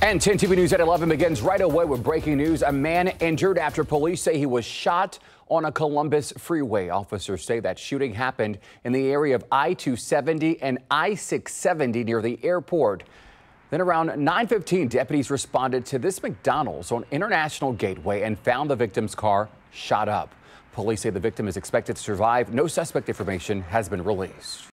And 10 TV News at 11 begins right away with breaking news. A man injured after police say he was shot on a Columbus freeway. Officers say that shooting happened in the area of I-270 and I-670 near the airport. Then around 9:15, deputies responded to this McDonald's on International Gateway and found the victim's car shot up. Police say the victim is expected to survive. No suspect information has been released.